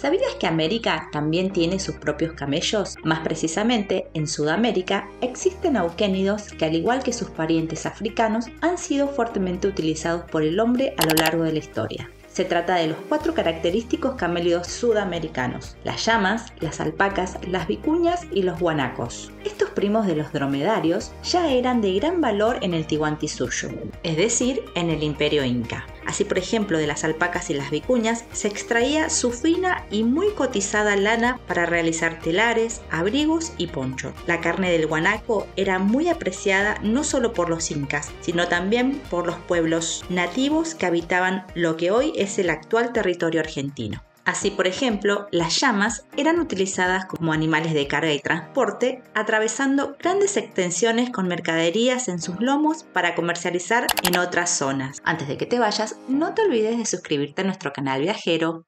¿Sabías que América también tiene sus propios camellos? Más precisamente, en Sudamérica existen auquénidos que al igual que sus parientes africanos han sido fuertemente utilizados por el hombre a lo largo de la historia. Se trata de los cuatro característicos camélidos sudamericanos, las llamas, las alpacas, las vicuñas y los guanacos. Estos primos de los dromedarios ya eran de gran valor en el Tihuantinsuyo, es decir, en el imperio inca. Así, por ejemplo, de las alpacas y las vicuñas se extraía su fina y muy cotizada lana para realizar telares, abrigos y poncho. La carne del guanaco era muy apreciada no solo por los incas, sino también por los pueblos nativos que habitaban lo que hoy es el actual territorio argentino. Así, por ejemplo, las llamas eran utilizadas como animales de carga y transporte, atravesando grandes extensiones con mercaderías en sus lomos para comercializar en otras zonas. Antes de que te vayas, no te olvides de suscribirte a nuestro canal viajero